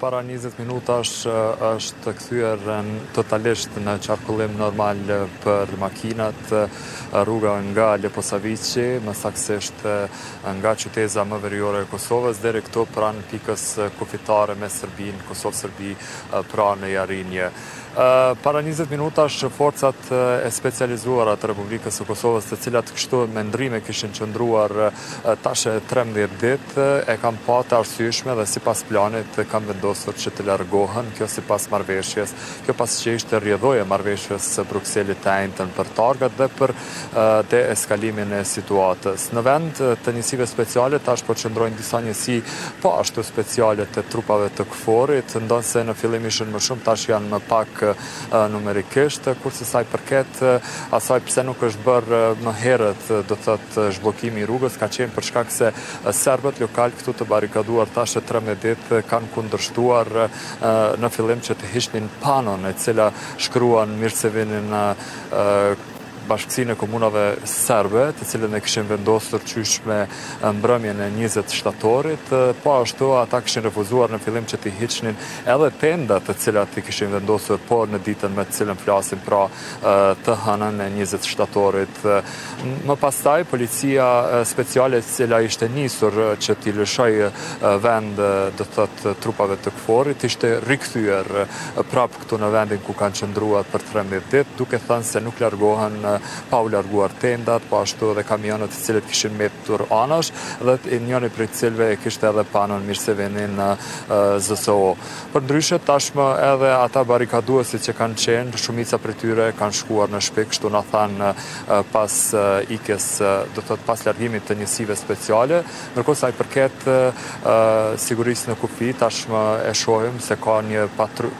Para njëzet minutash është kthyer totalisht në qarkullim normal për makinat rruga nga Leposaviqi, më saksisht nga qyteza më veriore e Kosovës, deri këtu pranë pikës kufitare me Sërbinë, Kosovë-Sërbi, pra në Jarinje. Para njëzet minutash forcat e specializuara të Republikës së Kosovës, të cilat kështu me ndërrime kishin qëndruar tash e 13 ditë, e kanë pa të arsyeshme dhe sipas planit kanë vendosur që të largohen, kjo sipas marrëveshjes, kjo pas që ishte rrjedhojë e marrëveshjes së Brukselit të enjten për targat dhe për deeskalimin e situatës. Në vend të njësive speciale, tash po qëndrojnë disa njësi po ashtu speciale të trupave të KFOR-it, ndonëse në fillim ishin më shumë, tash janë më pak numerikisht, kurse sa i përket asaj pse nuk është bërë më herët, do thotë zhbllokimi i rrugës ka qenë për shkak se serbët lokalë këtu të barrikaduar tash e trembëdhjetë ditë kanë kundërshtuar në fillim që të hiqnin panon e cila shkruan mirë se vini në Bashkësinë e Komunave Serbe, të cilën e kishin vendosur qysh me mbrëmjen e 20 shtatorit, po ashtu ata kishin refuzuar në fillim që t'i hiqnin edhe tendat të cilat i kishin vendosur po në ditën me të cilën flasim pra të hënën e 20 shtatorit. Më pastaj, policia speciale e cila ishte nisur që t'i lëshojë vend, do thotë trupave të KFOR-it, ishte rikthyer prapë këtu në vendin ku kanë qëndruar për trembëdhjetë ditë, duke thënë se nuk largohen pa u larguar tendat, po ashtu edhe kamionët të cilët kishin mbetur anash dhe njëri prej të cilëve e kishte edhe panon mirë se vini në ZSO. Përndryshe, tashmë edhe ata barrikaduesit që kanë qenë, shumica prej tyre kanë shkuar në shpi, kështu na thanë pas ikjes, do të thotë pas largimit të njësive speciale. Ndërkohë sa i përket sigurisë në kufi, tashmë e shohim se ka një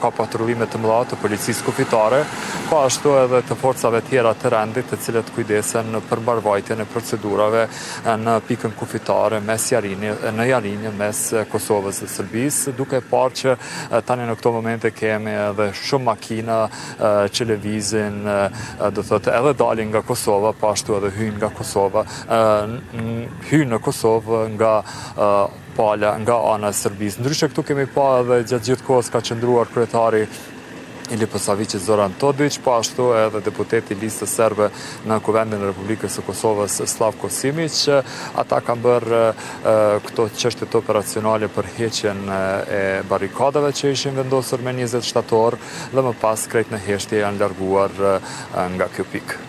ka patrullime të mëdha të policisë kufitare, po ashtu edhe të forcave tjera të rendit, të cilët kujdesen për mbarëvajtjen e procedurave në pikën kufitare mes Jarinje, në Jarinje mes Kosovës dhe Sërbisë, duke parë që tani në këto momente kemi edhe shumë makina që lëvizin, do thotë edhe dalin nga Kosova, po ashtu edhe hyjnë nga Kosova, hyjnë në Kosovë nga pala, nga ana e Serbisë. Ndryshe këtu kemi pa edhe gjatë gjithë kohës ka qëndruar kryetari i Leposaviqit Zoran Todiq, po ashtu edhe deputeti i Listës Serbe në Kuvendin e Republikës së Kosovës, Slavko Simiq, ata kanë bërë këto çështjet operacionale për heqjen e barrikadave që ishin vendosur më 20 shtator dhe më pas krejt në heshtje janë larguar nga kjo pikë.